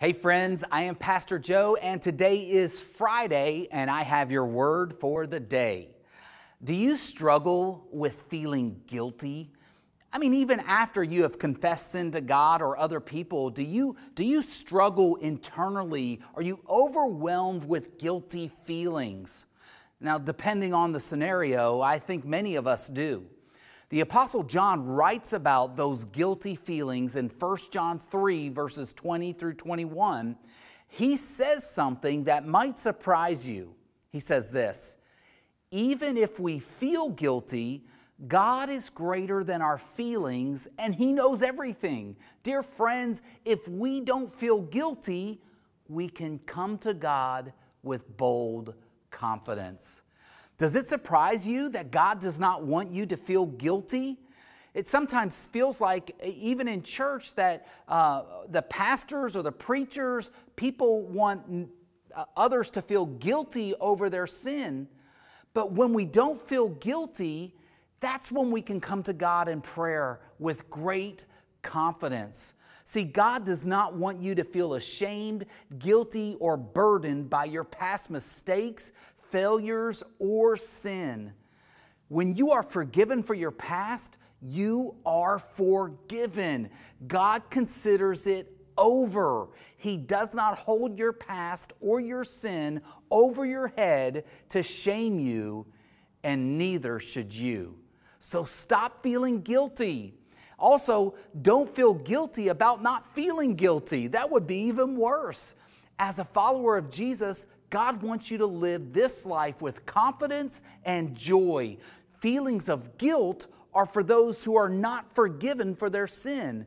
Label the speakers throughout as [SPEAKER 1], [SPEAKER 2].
[SPEAKER 1] Hey, friends, I am Pastor Joe, and today is Friday, and I have your word for the day. Do you struggle with feeling guilty? I mean, even after you have confessed sin to God or other people, do you, do you struggle internally? Are you overwhelmed with guilty feelings? Now, depending on the scenario, I think many of us do. The Apostle John writes about those guilty feelings in 1 John 3, verses 20 through 21. He says something that might surprise you. He says this Even if we feel guilty, God is greater than our feelings and He knows everything. Dear friends, if we don't feel guilty, we can come to God with bold confidence. Does it surprise you that God does not want you to feel guilty? It sometimes feels like, even in church, that uh, the pastors or the preachers, people want uh, others to feel guilty over their sin. But when we don't feel guilty, that's when we can come to God in prayer with great confidence. See, God does not want you to feel ashamed, guilty, or burdened by your past mistakes, failures, or sin. When you are forgiven for your past, you are forgiven. God considers it over. He does not hold your past or your sin over your head to shame you, and neither should you. So stop feeling guilty. Also, don't feel guilty about not feeling guilty. That would be even worse. As a follower of Jesus, God wants you to live this life with confidence and joy. Feelings of guilt are for those who are not forgiven for their sin.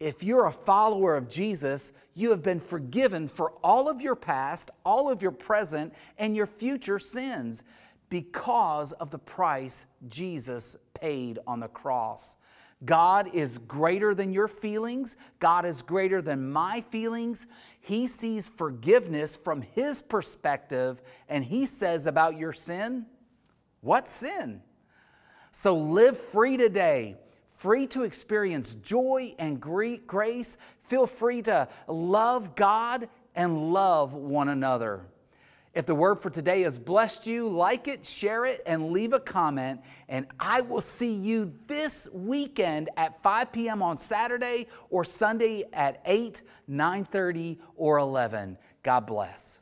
[SPEAKER 1] If you're a follower of Jesus, you have been forgiven for all of your past, all of your present, and your future sins because of the price Jesus paid on the cross. God is greater than your feelings. God is greater than my feelings. He sees forgiveness from His perspective, and He says about your sin, What sin? So live free today, free to experience joy and grace. Feel free to love God and love one another. If the word for today has blessed you, like it, share it, and leave a comment. And I will see you this weekend at 5 p.m. on Saturday or Sunday at 8, 9:30, or 11. God bless.